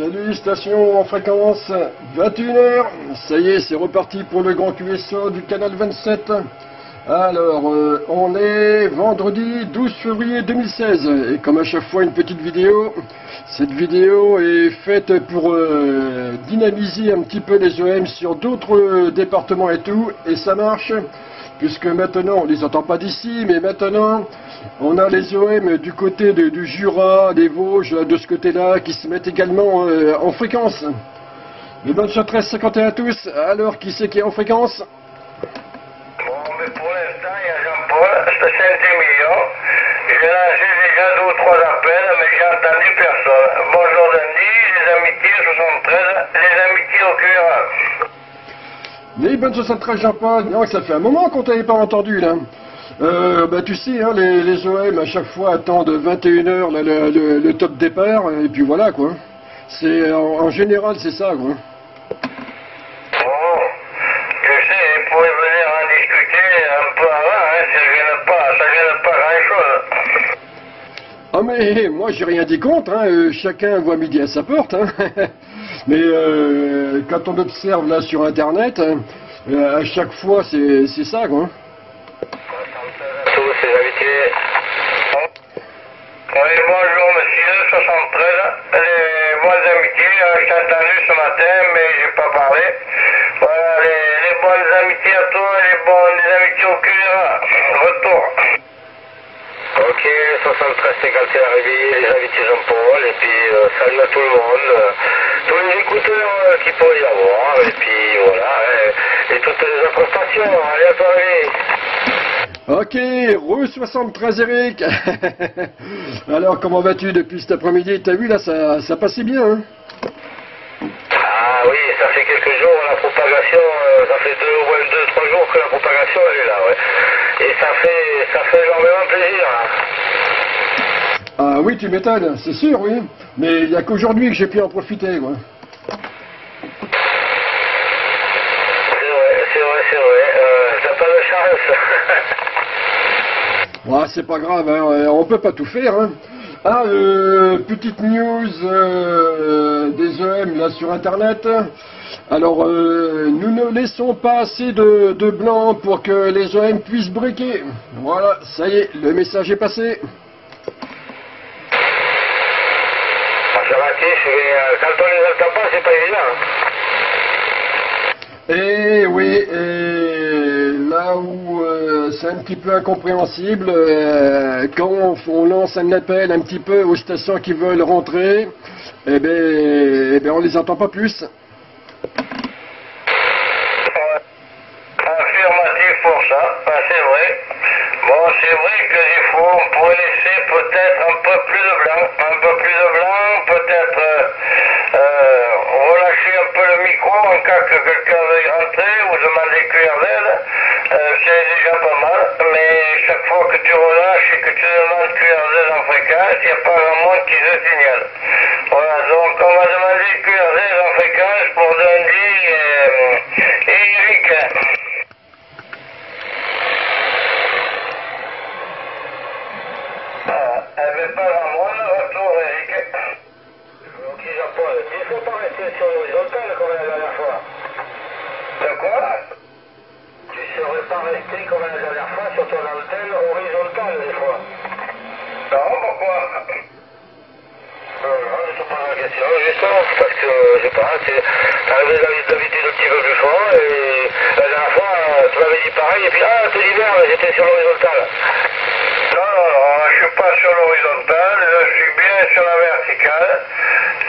Salut station en fréquence. 21h, ça y est c'est reparti pour le grand QSO du canal 27. Alors euh, on est vendredi 12 février 2016 et comme à chaque fois une petite vidéo. Cette vidéo est faite pour euh, dynamiser un petit peu les OM sur d'autres euh, départements et tout. Et ça marche puisque maintenant on les entend pas d'ici mais maintenant on a les OM du côté du Jura, des Vosges, de ce côté-là, qui se mettent également euh, en fréquence. Bonne chance 1351 à tous. Alors, qui c'est qui est en fréquence? Bon, mais pour l'instant, il y a Jean-Paul, c'est Saint-Émilion. J'ai lancé déjà deux ou trois appels, mais j'ai entendu personne. Bonjour Dandy, les amitiés 73, les amitiés au cœur. Mais bonne 73 Jean-Paul. Non, ça fait un moment qu'on t'avait pas entendu, là. Euh, bah, tu sais, hein, les, les OM à chaque fois attendent 21h là, le, le- le top départ, et puis voilà quoi. C'est en, en général c'est ça quoi. Bon, je sais, ils pourraient venir en discuter un peu avant, hein, ça ne pas, ça gêne pas grand-chose. Ah mais moi j'ai rien dit contre, hein, euh, chacun voit midi à sa porte. hein. mais euh, quand on observe là sur internet, hein, euh, à chaque fois c'est c'est ça quoi. Invités. Oui, bonjour monsieur, 73. Les bonnes amitiés, euh, je t'ai entendu ce matin, mais j'ai pas parlé. Voilà, les, les bonnes amitiés à toi, les bonnes amitiés au cœur. Retour. Ok, 73 51 arrivé, les invités Jean-Paul, et puis euh, salut à tout le monde, euh, tous les écouteurs euh, qui pourraient y avoir, et puis voilà, et, et toutes les autres stations. Allez, à toi. Ok, re 73 Eric. Alors comment vas-tu depuis cet après-midi? T'as vu là ça, ça passait bien hein? Ah oui, ça fait quelques jours, la propagation, euh, ça fait deux, ouais, deux, trois jours que la propagation elle est là, ouais. Et ça fait, ça fait énormément plaisir. hein. Ah oui tu m'étonnes, c'est sûr oui. Mais il n'y a qu'aujourd'hui que j'ai pu en profiter quoi. C'est vrai, c'est vrai, c'est vrai. Euh, T'as pas de chance. Ouais, c'est pas grave, hein, euh, on peut pas tout faire. Hein. Ah, euh, petite news euh, des EM là sur internet. Alors, euh, nous ne laissons pas assez de, de blanc pour que les EM puissent briquer. Voilà, ça y est, le message est passé. Ça va, tu sais, euh, quand on les entend pas, c'est pas évident. Et oui, et là où euh, c'est un petit peu incompréhensible, euh, quand on, lance un appel un petit peu aux stations qui veulent rentrer, eh ben, eh ben on les entend pas plus. Affirmatif pour ça, c'est vrai. Bon, c'est vrai que des fois, on pourrait laisser peut-être un peu plus de blanc, un peu plus de blanc, peut-être euh, euh, relâcher un peu le micro en quelqu'un veuille rentrer ou demander QRZ. Euh, c'est déjà pas mal, mais chaque fois que tu relâches et que tu demandes QRZ en fréquence, il n'y a pas grand monde qui se signale. Voilà, donc on va demander QRZ en fréquence pour Dundee et, et Eric. Ah, elle veut pas grand monde, retour Eric. Ok, Jean-Paul, il ne faut pas rester sur l'horizontale comme la dernière fois. De quoi Tu ne serais pas resté comme la dernière fois sur ton antenne horizontale des fois. Non, pourquoi non, non, je te pose la question, justement, parce que, je sais pas, c'est- t'arrivais d'habitude un petit peu plus fort, et la dernière fois, euh, tu m'avais dit pareil, et puis, ah, c'est l'hiver, mais j'étais sur l'horizontale. Non, non, non, je suis pas sur l'horizontale, je suis bien sur la verticale.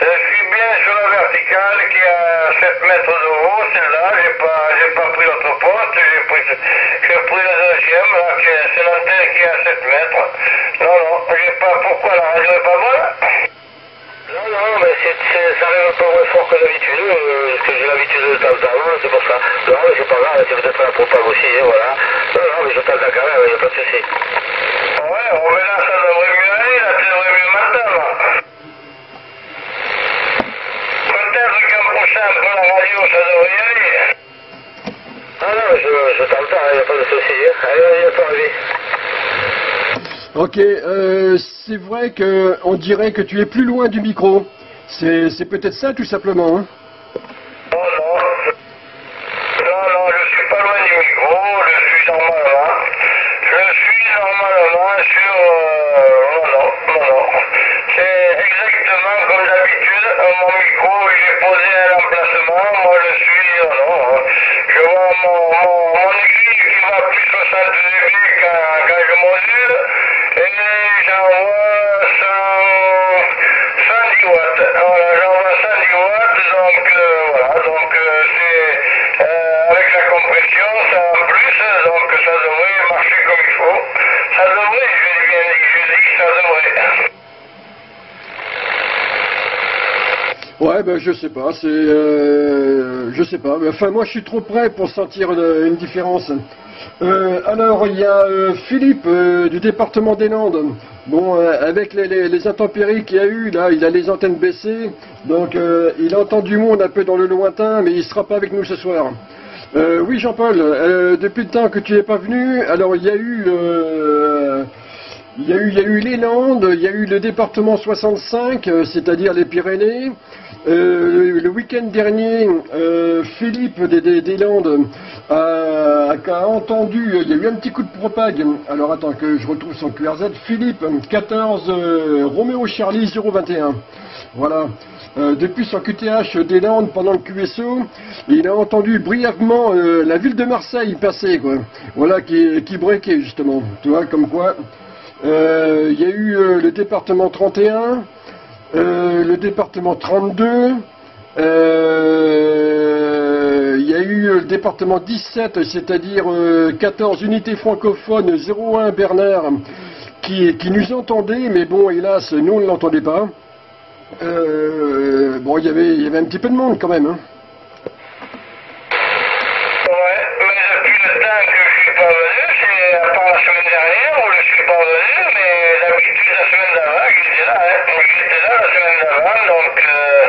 Je suis bien sur la verticale qui est à 7 mètres de haut, celle-là, j'ai pas, pas pris l'autre poste, j'ai pris, pris la deuxième, là, c'est l'antenne qui est à 7 mètres. Non, non, j'ai pas, pourquoi la radio est pas bonne? Non, non, mais c'est, ça arrive un peu moins fort que d'habitude, euh, parce que j'ai l'habitude de t'entendre, c'est pour ça. Non, mais c'est pas grave, c'est peut-être la propage aussi, hein, voilà. Non, non, mais je quand même, il n'y a pas de souci. Ouais, on verra, ça devrait mieux aller, là, tu devrais mieux m'entendre. Peut-être qu'en poussant un peu la radio, ça devrait y aller. Ah non, je, je t'entends, il n'y a pas de souci. hein. Allez, allez, à toi, allez. Ok, euh, c'est vrai que on dirait que tu es plus loin du micro. C'est c'est peut-être ça tout simplement. Hein. Non, non. Non, non, je suis pas loin du micro, je suis normalement. Je suis normalement sur. euh, non, non, non, non. C'est exactement comme d'habitude. euh, Mon micro, il est posé à l'emplacement. Moi, je suis. Non, non. Je vois mon, mon, mon écrit qui va à plus 60 dB quand, quand je module. Et j'envoie 100, 110 watts. Voilà, j'envoie 110 watts. Donc, euh, voilà. Donc, euh, c'est. euh, avec la compression, ça en plus. Donc, ça devrait marcher comme il faut. Ça devrait, je dis bien, je dis que ça devrait. Ouais, ben je sais pas, c'est, euh, je sais pas. Enfin, moi, je suis trop près pour sentir une, différence. Euh, alors, il y a euh, Philippe euh, du département des Landes. Bon, avec les, intempéries qu'il y a eu, là, il a les antennes baissées, donc il entend du monde un peu dans le lointain, mais il sera pas avec nous ce soir. Oui, Jean-Paul, depuis le temps que tu n'es pas venu, alors il y a eu. il y, a eu, les Landes, il y a eu le département 65, euh, c'est-à-dire les Pyrénées. Euh, le week-end dernier, euh, Philippe des, des- des Landes a, a entendu, il y a eu un petit coup de propague. Alors attends que je retrouve son QRZ. Philippe, 14 euh, Roméo Charlie 021. Voilà. Euh, depuis son QTH des Landes pendant le QSO, il a entendu brièvement euh, la ville de Marseille passer, quoi. Voilà, qui, qui breakait justement. Tu vois, comme quoi. Euh, Il y a eu euh, le département 31, euh, le département 32, euh, il y a eu euh, le département 17, c'est-à-dire euh, 14 unités francophones, 01 Bernard, qui, nous entendait, mais bon, hélas, nous on ne l'entendait pas. Euh, bon, il y avait- y avait un petit peu de monde quand même. hein. Ouais, mais depuis le temps que je suis pas venu, c'est à part la semaine dernière où je suis pas venu, mais d'habitude la semaine d'avant, j'étais là, hein. J'étais là la semaine d'avant, donc euh,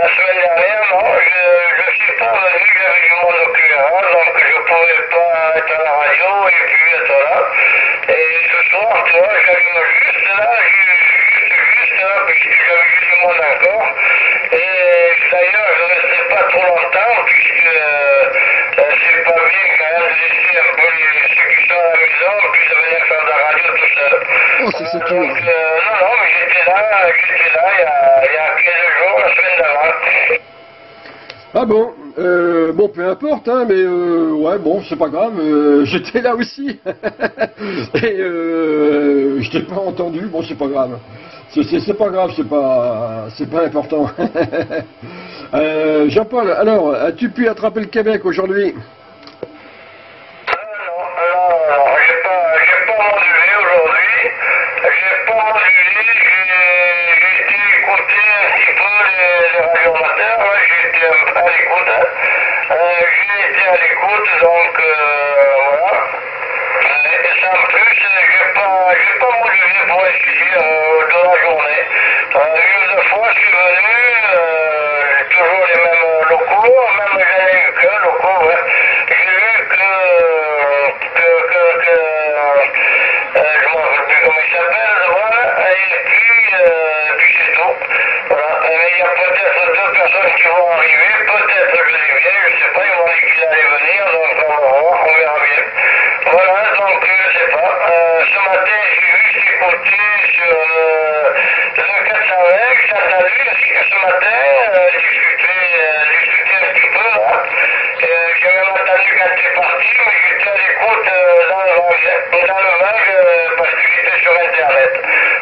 la semaine dernière, non, je, je j'avais du monde au QRA, donc je pouvais pas être à la radio et puis être là. Et ce soir, tu vois, j'allume juste là, juste, juste, là, puisque j'avais juste du monde encore. Et d'ailleurs, je ne restais pas trop longtemps, puisque euh, c'est pas bien quand même de laisser un peu les, ceux qui sont à la maison, puis de venir faire de la radio tout seul. Oh, c'est Donc, euh, non, non, mais j'étais là, j'étais là il y, a, il y a 15 jours, la semaine d'avant. Ah bon, euh, bon, peu importe, hein, mais euh, ouais, bon, c'est pas grave, euh, j'étais là aussi. Et euh, je t'ai pas entendu, bon, c'est pas grave. C'est- pas grave, c'est pas, c'est pas important. Euh, Jean-Paul, alors, as-tu pu attraper le Québec aujourd'hui? À l'écoute. hein. Euh, j'ai été à l'écoute, donc euh, voilà. Et, en plus, j'ai pas, pas modulé pour euh, de la journée. Euh, une fois, je suis venu, euh, toujours les mêmes locaux, même j'en ai eu qu'un locaux, ouais. J'ai eu que, que, que, que euh, je m'en rappelle plus comment il s'appelle, voilà, et puis, euh, puis c'est tout. Voilà. Euh, il y a peut-être deux personnes qui vont arriver, peut-être je les viens, je sais pas, ils m'ont dit qu'ils allaient venir, donc on va voir, on verra bien. Voilà, donc euh, je sais pas. Euh, ce matin, j'ai juste écouté sur euh, le 420, j'ai entendu aussi que ce matin, euh, discuter, euh, discuter un petit peu là. Euh, j'ai même entendu quand t'es parti, mais j'étais à l'écoute euh, dans le mag, dans le mag euh, parce que j'étais sur Internet.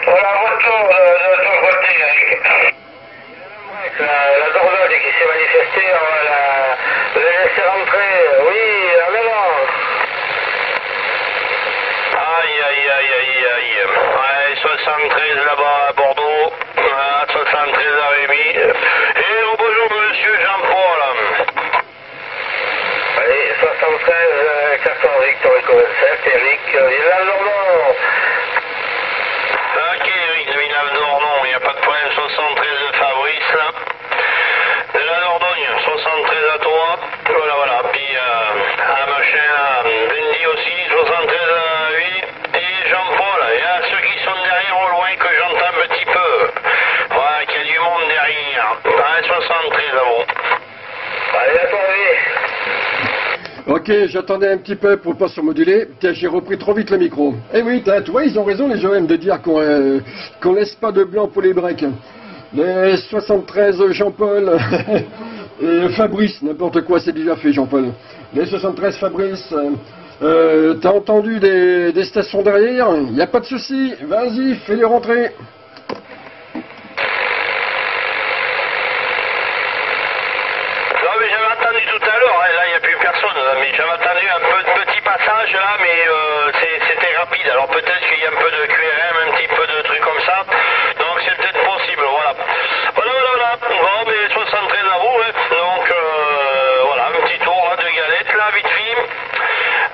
Voilà, retour de, de ton côté, Eric. La, la Dordogne qui s'est manifestée, on va la, la laisser rentrer. Oui, allez-moi. Aïe, aïe, aïe, aïe, aïe. Ouais, 73 là-bas à Bordeaux. Ah, 73 à Rémy. Et oh, bonjour, monsieur Jean-Paul. Allez, 73, euh, 14 Victor Eco 27, Eric, euh, il a Lordon. Ok, Eric de Villeneuve d'Ornon, il n'y a pas de problème. 73 de Fabrice, là. De la Dordogne, 73 à toi. Voilà, voilà. Puis, euh, un machin, à Bendy aussi, 73 à lui. Et Jean-Paul, il y a ceux qui sont derrière au loin que j'entends un petit peu. Voilà, qu'il y a du monde derrière. Ok, j'attendais un petit peu pour pas surmoduler. Tiens, j'ai repris trop vite le micro. Eh oui, tu vois, ils ont raison les OM de dire qu'on euh, laisse pas de blanc pour les breaks. Les 73 Jean-Paul et Fabrice, n'importe quoi, c'est déjà fait Jean-Paul. Les 73 Fabrice, euh, euh, t'as entendu des, des stations derrière? Il n'y a pas de souci, vas-y, fais-les rentrer. Non, mais j'avais entendu tout à l'heure, hein, là il n'y a plus personne, là, mais j'avais entendu un peu de petits mais euh, c'était rapide. Alors peut-être qu'il y a un peu de QRM, un petit peu de trucs comme ça, donc c'est peut-être possible, voilà. Voilà, voilà, voilà. Bon, mais 73 à vous, hein. donc euh, voilà, un petit tour hein, de galette là, vite fait.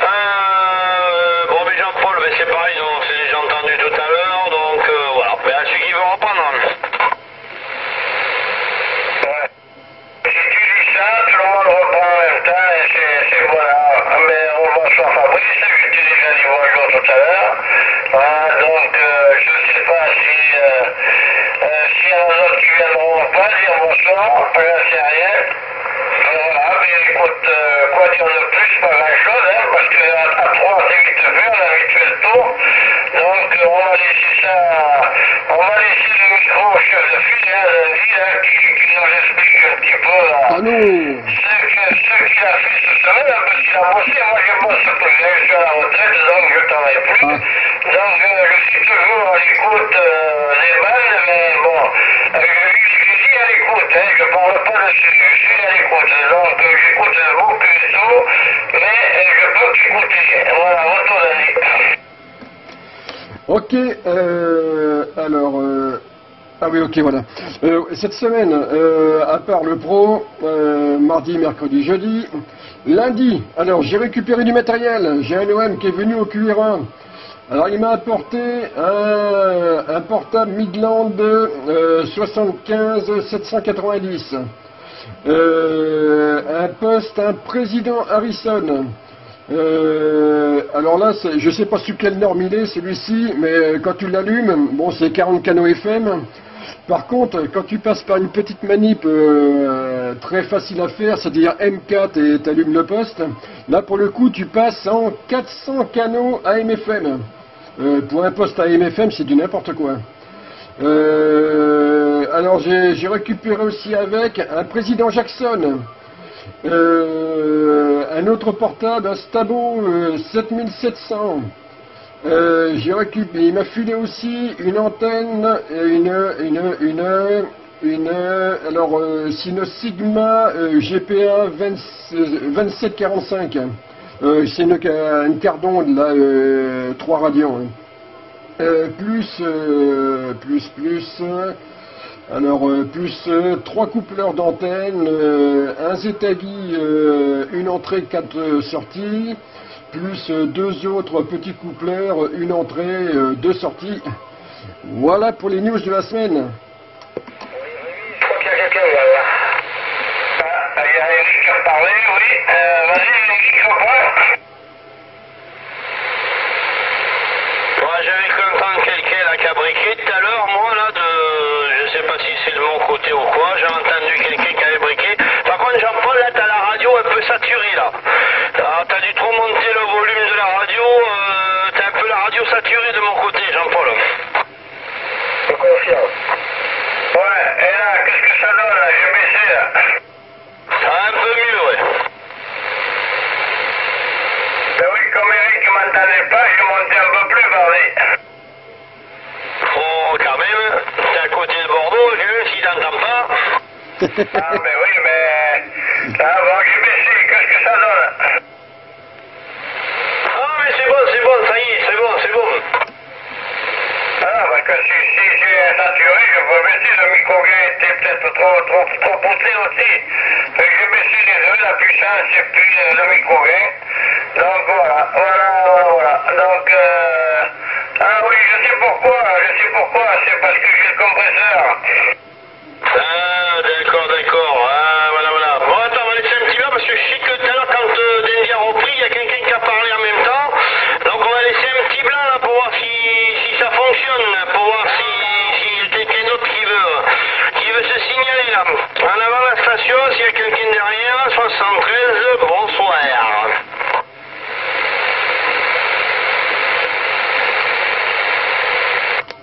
Euh, bon, mais Jean-Paul, ben, c'est pareil, on s'est déjà entendu tout à l'heure, donc euh, voilà, ben, celui qui veut reprendre. hein. Ouais. Si tu dis ça, tout le monde reprend en même temps et c'est c'est voilà. Mais on va sur Fabrice, je t'ai déjà dit bonjour tout à l'heure. Voilà, donc euh, je ne sais pas si, euh, euh, si y en a d'autres qui viendront pas dire bonsoir, là c'est rien. Voilà, mais écoute, euh, quoi dire de plus, pas grand chose, hein, parce que à, à trois c'est vite fait, on a vite fait le tour. Donc euh, on va laisser ça, on va laisser le micro de file, hein, hein, qui, qui nous explique un petit peu là, Ah ce qu'il a fait cette semaine, hein, parce qu'il a bossé, moi je bosse les jours, je suis à la retraite, donc je ne travaille plus. Ah. Donc euh, je suis toujours à l'écoute euh, des balles, mais bon, euh, je, je dis à l'écoute, hein, je parle pas dessus, je suis à l'écoute, donc euh, j'écoute beaucoup et tout, mais euh, je peux qu'écouter. Voilà, retour d'année. Ok, euh, alors, euh, ah oui, ok, voilà. Euh, cette semaine, euh, à part le pro, euh, mardi, mercredi, jeudi, lundi, alors j'ai récupéré du matériel. J'ai un OM qui est venu au QR1. Alors il m'a apporté un, un portable Midland euh, 75 790. Euh, un poste, un président Harrison. Alors là, je sais pas sous quelle norme il est celui-ci, mais quand tu l'allumes, bon, c'est 40 canaux FM. Par contre, quand tu passes par une petite manip euh, très facile à faire, c'est-à-dire M4 et tu allumes le poste, là pour le coup, tu passes en 400 canaux AM/FM. Euh, pour un poste AM/FM, c'est du n'importe quoi. Euh, alors j'ai récupéré aussi avec un président Jackson. Euh, un autre portable, un Stabo euh, 7700. Euh, j'ai récupéré, il m'a filé aussi une antenne, et une, une, une, une, alors euh, c'est une Sigma euh, GPA 20 euh, 2745. Euh, c'est une, une cardon là, euh, 3 radians. hein. Plus, plus, plus, alors plus euh, trois coupleurs d'antenne, un Zetagi, une entrée, quatre euh, sorties, plus euh, deux autres petits coupleurs, une entrée, euh, deux sorties. Voilà pour les news de la semaine. Je crois qu'il y a quelqu'un derrière. Ah, il y a Eric qui a parlé, oui. Euh, Vas-y, Eric, reprends. Moi, j'avais cru entendre quelqu'un là qui a briqué tout à l'heure, moi là, de. Je sais pas si c'est de mon côté ou quoi, j'ai entendu quelqu'un qui avait briqué. Par contre, Jean-Paul, là, t'as la radio un peu saturée là. Ah, T'as dû trop monter le volume de la radio, euh, t'as un peu la radio saturée de mon côté, Jean-Paul. Je confirme. Ouais, et là, qu'est-ce que ça donne là J'ai baissé là. Ah, un peu mieux, ouais. Ben oui, comme Eric ne m'entendait pas, j'ai monté un peu plus, bordé. Oh, quand même, t'es à côté de Bordeaux, vieux, s'il t'entend pas. Ah, ben oui, mais. Ah, bon, j'ai baissé, qu'est-ce que ça donne Ah, mais c'est bon, c'est bon, ça y est, c'est bon, c'est bon. Ah, parce que si, si j'ai saturé, je peux baisser, le micro-gain était peut-être trop, trop, trop poussé aussi. Fait que j'ai baissé les deux, la puissance et puis le micro-gain. Donc voilà, voilà, voilà, voilà. Donc, euh... ah oui, je sais pourquoi, je sais pourquoi, c'est parce que j'ai le compresseur. Ah,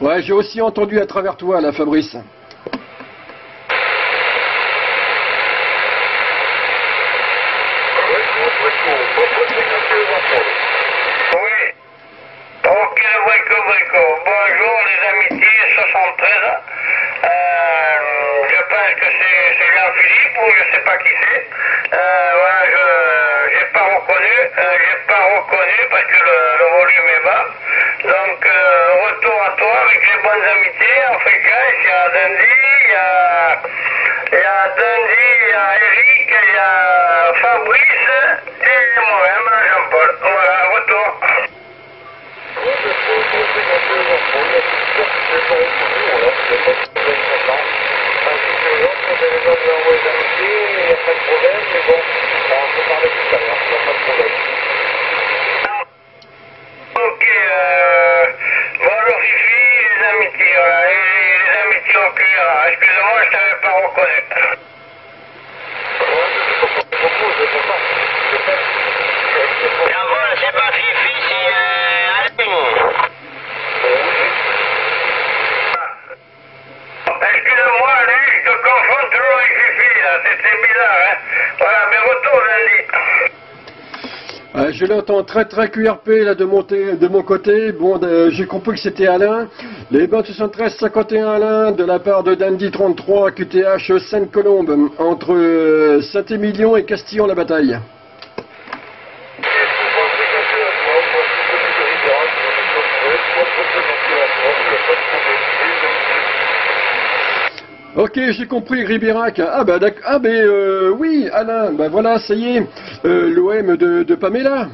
Ouais, j'ai aussi entendu à travers toi, là, Fabrice. Oui. Ok, Brico Brico. Bonjour les amitiés 73. Euh, je pense que c'est c'est Jean-Philippe ou je sais pas qui c'est. Euh, voilà, je j'ai pas reconnu. Euh, j'ai pas reconnu parce que le, le volume est bas. Donc, euh, retour à toi avec les bonnes amitiés en fréquence. Il y a Dundee, il y a, il y a Dundee, il y a Eric, il y a Fabrice et moi-même, Jean-Paul. Voilà, retour. Ok, euh, bonjour Fifi, les amitiés, voilà, les, les amitiés au cuir. hein. Excusez-moi, je t'avais pas reconnu. Jean-Paul, c'est pas Fifi, c'est euh, Alain. Excusez-moi, Alain, je te confonds toujours avec Fifi, là, c'est c'est bizarre, hein. Voilà, mais retour lundi. Je l'entends très très QRP là de mon, côté. Bon, j'ai compris que c'était Alain. Les bonnes 73 51 Alain de la part de Dandy 33 QTH Sainte-Colombe entre euh, Saint-Émilion et Castillon-la-Bataille. Ok, j'ai compris, Ribérac. Ah bah. Ah ben oui, Alain. Bah voilà, ça y est. Euh, L'OM de Pamela.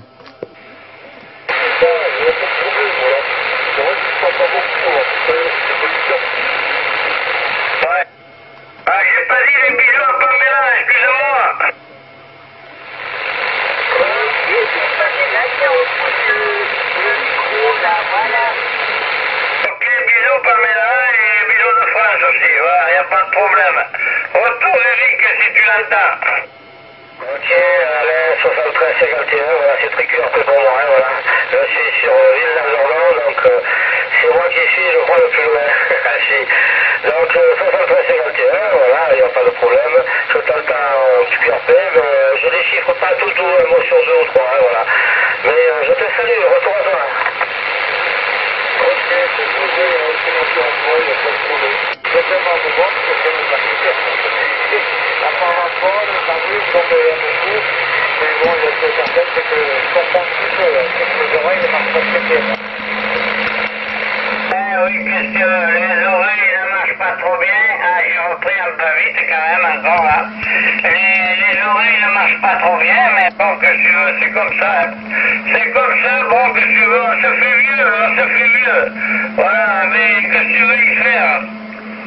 voilà, c'est très clair pour moi, hein, voilà. Je suis sur euh, l'île d'Azorlan, donc euh, c'est moi qui suis, je crois, le plus loin. Ah, donc euh, 7351, voilà, il n'y euh, hein, a pas de problème. Je en mais je ne chiffre pas tout tout, un mot sur deux ou trois, voilà. Mais je te salue, retour à toi. Ok, c'est il n'y a de un bon, ce certain, c'est que je comprends un hein, les oreilles ne marchent pas très bien. Oui, qu'est-ce que les oreilles ne marchent pas trop bien Ah, j'ai repris un peu vite quand même encore là. Les, les oreilles ne marchent pas trop bien, mais bon, que tu veux, c'est comme ça. hein. C'est comme ça, bon, que tu veux, on se fait mieux, on se fait mieux. Voilà, mais que tu veux y faire?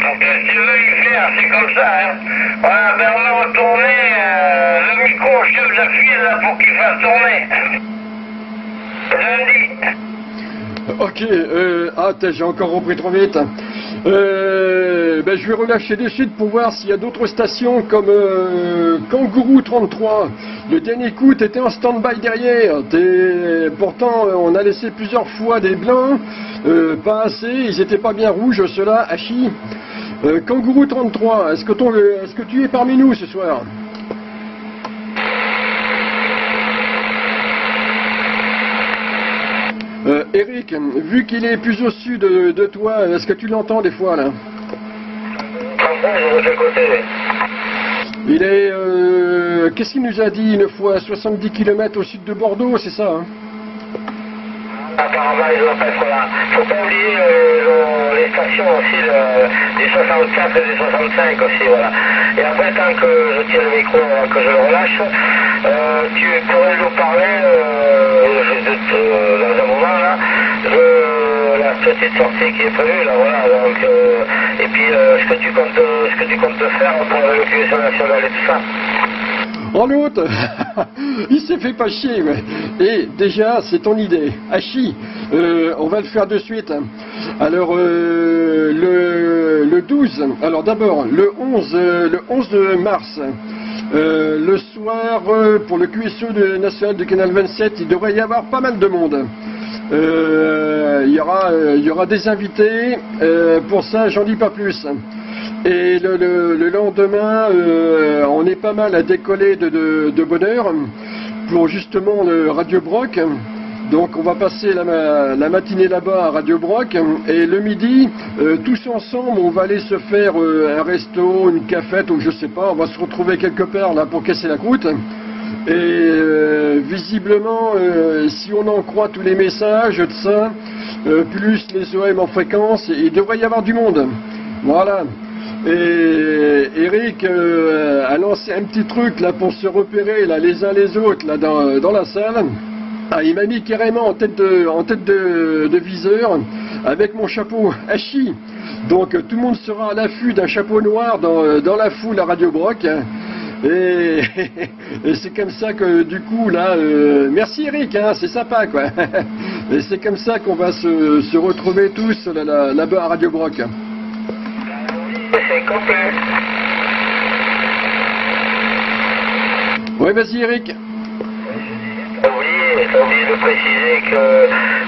Qu'est-ce que tu veux y faire C'est comme ça, hein. Voilà, ben on va retourner euh, le micro au chef de file là pour qu'il fasse tourner. Lundi. Ok, euh, ah, j'ai encore repris trop vite. Euh, ben, je vais relâcher de suite pour voir s'il y a d'autres stations comme euh, Kangourou 33. Le dernier coup, t'étais en stand-by derrière. Pourtant, on a laissé plusieurs fois des blancs, euh, pas assez, ils étaient pas bien rouges, ceux-là, Hachi. Euh, Kangourou 33, est-ce que, ton- est-ce que tu es parmi nous ce soir? Euh, Eric, vu qu'il est plus au sud de, toi, est-ce que tu l'entends des fois là? Il est, euh, qu'est-ce qu'il nous a dit une fois 70 km au sud de Bordeaux, c'est ça hein? Apparemment, ils doivent être là. Faut pas oublier euh, le- les stations aussi le- du 64 et du 65 aussi, voilà. Et après, tant que je tiens le micro, euh, que je le relâche, euh, tu pourrais nous parler, euh, je dans un moment là, de la petite sortie qui est prévue, là, voilà. Donc, et puis, ce, que tu comptes, ce que tu comptes faire pour l'évacuation nationale et tout ça. En l'autre, il s'est fait pas chier. Et déjà, c'est ton idée. Hachi, euh, on va le faire de suite. Alors, euh, le, le 12, alors d'abord, le 11, euh, le 11 de mars, euh, le soir, pour le QSO de, national de Canal 27, il devrait y avoir pas mal de monde. Il y, aura, des invités. Pour ça, j'en dis pas plus. Et le, le- le lendemain, euh, on est pas mal à décoller de, de, de bonne heure pour justement Radio Broc. Donc on va passer la, ma- la matinée là-bas à Radio Broc et le midi, euh, tous ensemble, on va aller se faire euh, un resto, une cafette ou je sais pas, on va se retrouver quelque part là pour casser la croûte. Et visiblement, si on en croit tous les messages de ça, plus les OM en fréquence, il devrait y avoir du monde. Voilà. Et Eric euh, a lancé un petit truc là pour se repérer là les uns les autres là dans, la salle. Ah, il m'a mis carrément en tête de, en tête de, viseur avec mon chapeau Hachi. Donc tout le monde sera à l'affût d'un chapeau noir dans, dans la foule à Radio Broc. Et, c'est comme ça que du coup là, euh, merci Eric, hein, c'est sympa quoi. Et c'est comme ça qu'on va se, retrouver tous là- là- là-bas à Radio Broc. C'est complet. Ouais, vas-y Eric. T'as oublié, de préciser que,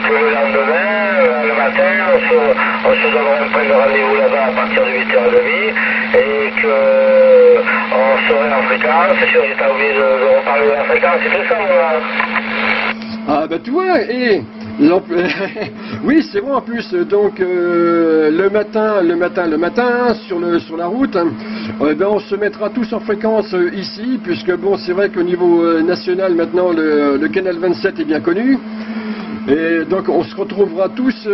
que le lendemain, euh, le matin, on se, on se donnera un point de rendez-vous là-bas à partir de 8h30 et que euh, on serait en fréquence. C'est sûr, j'ai pas oublié de, de reparler de la fréquence et tout ça, moi. Ah bah tu vois, et oui c'est bon en plus. Donc euh, le matin, le matin, le matin sur le sur la route, euh, ben, on se mettra tous en fréquence euh, ici, puisque bon c'est vrai qu'au niveau national maintenant le, canal 27 est bien connu. Et donc on se retrouvera tous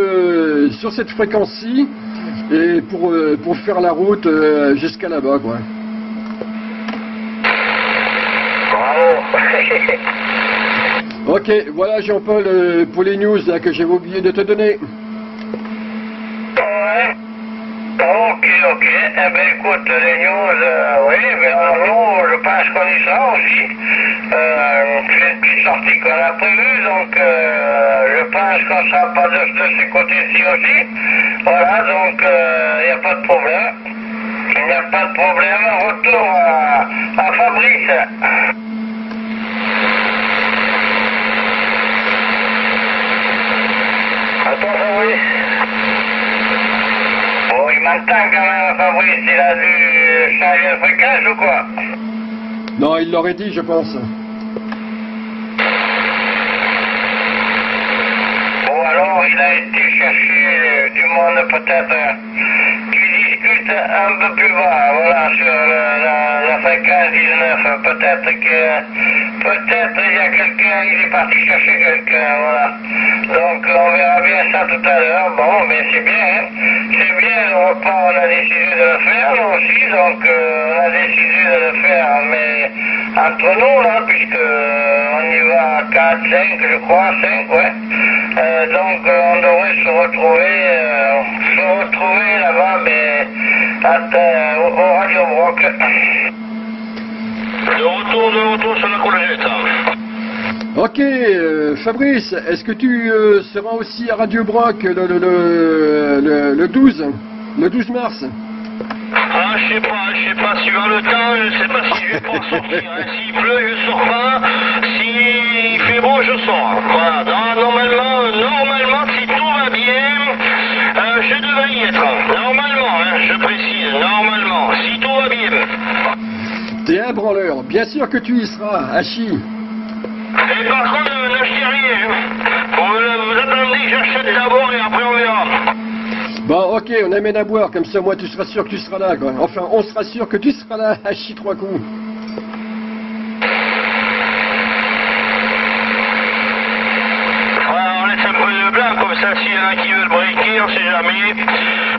sur cette fréquence-ci et pour pour faire la route jusqu'à là-bas quoi. Ok, voilà Jean-Paul euh, pour les news que j'avais oublié de te donner. Ouais. Ok, ok. Eh ben écoute, les news, euh, oui, mais alors nous, je pense qu'on y sera aussi. Euh, c'est une petite sortie qu'on a prévue, donc euh, je pense qu'on sera pas de, ces côtés-ci aussi. Voilà, donc il n'y a pas de problème. Il n'y a pas de problème. Retour à Fabrice. Attends. Bon, il m'entend quand même, Fabrice. Il a dû changer de fréquence ou quoi Non, il l'aurait dit, je pense. Bon, alors, il a été chercher euh, du monde peut-être euh, qui discute un peu plus bas, voilà, sur la, la, la fréquence 19. Peut-être que... Peut-être il y a quelqu'un, il est parti chercher quelqu'un, voilà. Donc, on verra bien ça tout à l'heure. Bon, mais c'est bien, hein. C'est bien, le repas, on a décidé de le faire, nous aussi. Donc, euh, on a décidé de le faire, mais entre nous, là, puisque euh, on y va à 4, 5, je crois, 5, ouais. Euh, donc, on devrait se retrouver, se retrouver là-bas, mais au, Radio Broc. De retour, de retour sur la colonette. Ok, euh, Fabrice, est-ce que tu euh, seras aussi à Radio Broc le, le, le, le- le 12 Le 12 mars? Ah, je sais pas, je sais pas, suivant le temps, je sais pas si je vais pouvoir sortir. hein. S'il pleut, je sors pas. S'il fait beau, je sors. Voilà. Non, normalement, normalement, si tout va bien, euh, je devrais y être. Normalement, hein, je précise, normalement, si tout va bien. T'es un branleur, bien sûr que tu y seras, Hachi. Et par contre, euh, n'achetez rien. hein. Vous, euh, vous attendez que j'achète d'abord et après on verra. Bon, ok, on amène à boire, comme ça, moi, tu seras sûr que tu seras là, quoi. Enfin, on sera sûr que tu seras là, Hachi, trois coups. Voilà, on laisse un peu de blanc comme ça, s'il y en a qui veulent briquer, on sait jamais.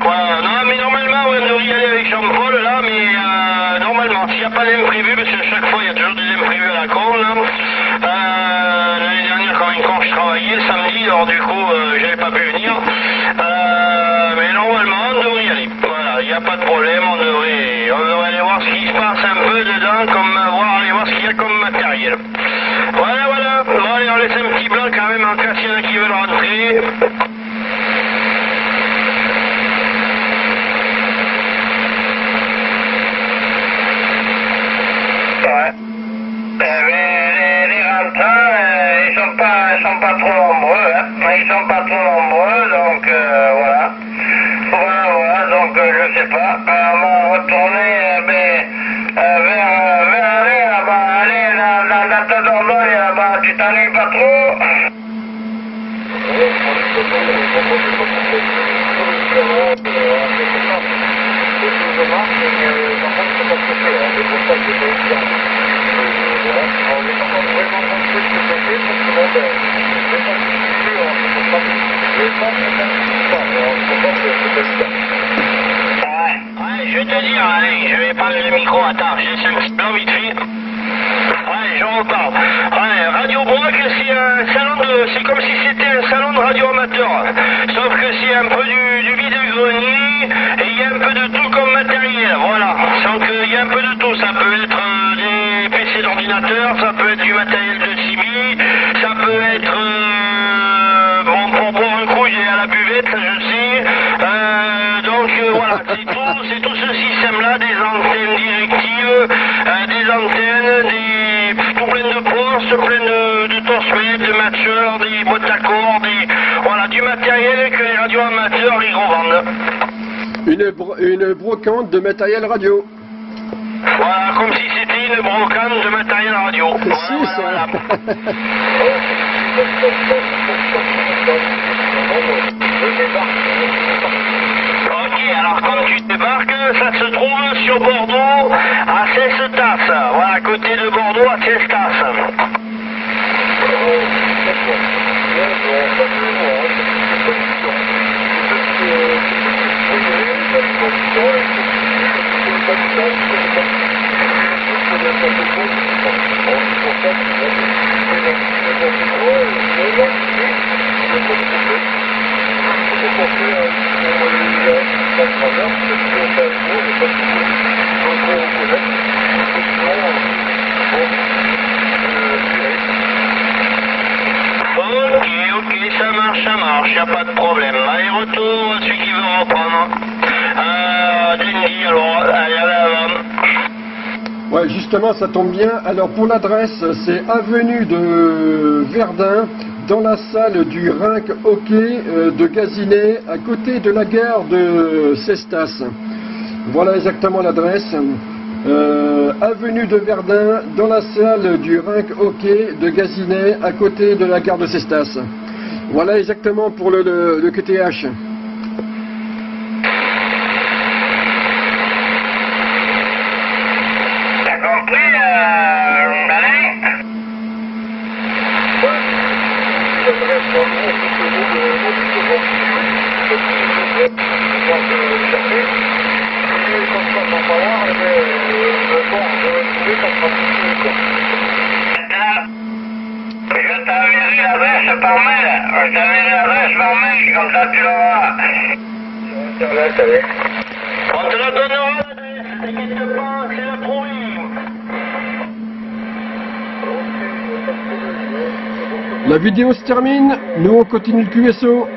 Voilà, non, mais normalement, on devrait y aller avec Jean-Paul, là, mais euh, normalement, s'il n'y a pas d'imprévu, parce qu'à chaque fois, il y a toujours des imprévus à la con. Euh, L'année dernière, quand, quand je travaillais, samedi, alors du coup, euh, j'avais pas pu venir. Euh, mais normalement, on devrait y aller. Voilà, il n'y a pas de problème, devrait, on devrait aller voir ce qui se passe un peu dedans, comme euh, voir, aller voir ce qu'il y a comme matériel. Voilà, voilà. Bon, allez, on laisse un petit blanc quand même en cas s'il y en a qui veulent rentrer. Ouais. Eh ben, les, les rentrants, euh, ils sont pas, trop nombreux, hein. ils sont pas trop nombreux, donc euh, voilà. Voilà, voilà, donc euh, je sais pas. Euh, on va retourner euh, mais, euh, vers, vers aller là-bas, aller dans, dans, dans ta Dordogne là-bas, tu t'ennuies pas trop? je vais te dire, allez, je vais prendre le micro, attends, j'ai un petit blanc vite fait. Ouais, je reparle. Ouais, Radio Broc, c'est un salon de. C'est comme si c'était un salon de radio amateur. Sauf que c'est un peu du, vide-grenier et il y a un peu de tout comme matériel, voilà. Donc il y a un peu de tout. Ça peut être euh, des PC d'ordinateur, ça peut être du matériel de chimie, ça peut être. euh, bon, pour boire un coup, j'ai à la buvette, ça je sais. Euh, donc euh, voilà, c'est tout, c'est tout ce système-là, des antennes directives, euh, des antennes, des tout plein de postes, plein de, de torchemètres, de matcheurs, des boîtes à cordes, des, voilà, du matériel que les radios amateurs les revendent. Une, bro- une brocante de matériel radio. Voilà, comme si c'était une brocante de matériel radio. Voilà, Si, voilà, ça. voilà. Ok, alors quand tu débarques, ça se trouve sur Bordeaux, à Cestas. Voilà, à côté de Bordeaux, à Cestas. Ok, ok, ça marche, ça marche, y a pas de problème. Allez, retour à celui qui veut reprendre. Euh, Dendy, alors, allez, allez, allez. Ouais, justement, ça tombe bien. Alors, pour l'adresse, c'est avenue de Verdun, dans la salle du Rinc Hockey euh, de Gazinet, à côté de la gare de Cestas. Voilà exactement l'adresse. Euh, avenue de Verdun, dans la salle du Rinc Hockey de Gazinet, à côté de la gare de Cestas. Voilà exactement pour le QTH. Par mail. Je t'enverrai l'adresse par mail, comme ça tu l'auras. On te la donnera l'adresse, t'inquiète pas, c'est la trouver. La vidéo se termine, nous on continue le QSO.